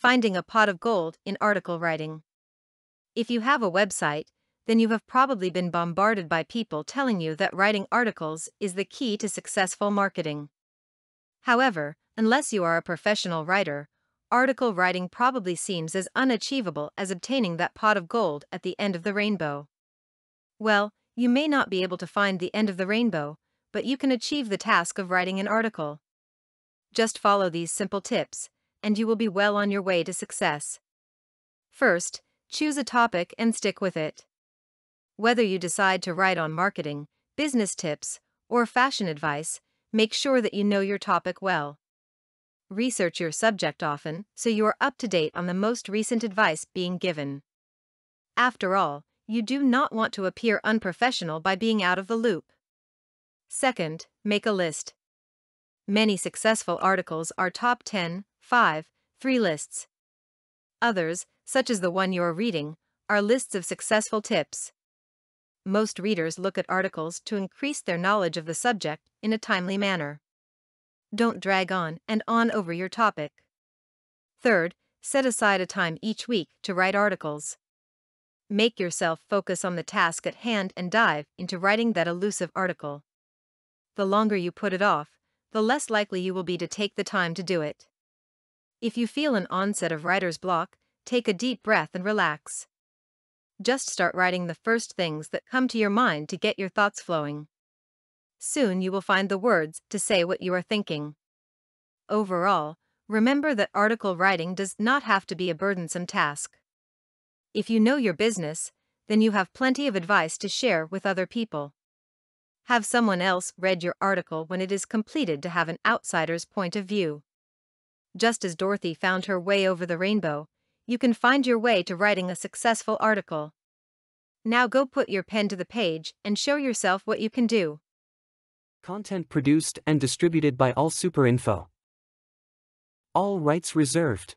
Finding a pot of gold in article writing. If you have a website, then you have probably been bombarded by people telling you that writing articles is the key to successful marketing. However, unless you are a professional writer, article writing probably seems as unachievable as obtaining that pot of gold at the end of the rainbow. Well, you may not be able to find the end of the rainbow, but you can achieve the task of writing an article. Just follow these simple tips, and you will be well on your way to success. First, choose a topic and stick with it. Whether you decide to write on marketing, business tips, or fashion advice, make sure that you know your topic well. Research your subject often so you are up to date on the most recent advice being given. After all, you do not want to appear unprofessional by being out of the loop. Second, make a list. Many successful articles are top 10, 5, 3 lists. Others, such as the one you're reading, are lists of successful tips most readers look at articles to increase their knowledge of the subject in a timely manner. Don't drag on and on over your topic. Third, set aside a time each week to write articles. Make yourself focus on the task at hand and dive into writing that elusive article. The longer you put it off, the less likely you will be to take the time to do it. If you feel an onset of writer's block, take a deep breath and relax. Just start writing the first things that come to your mind to get your thoughts flowing. Soon you will find the words to say what you are thinking. Overall, remember that article writing does not have to be a burdensome task. If you know your business, then you have plenty of advice to share with other people. Have someone else read your article when it is completed to have an outsider's point of view. Just as Dorothy found her way over the rainbow, you can find your way to writing a successful article. Now go put your pen to the page and show yourself what you can do. Content produced and distributed by All Super Info. All rights reserved.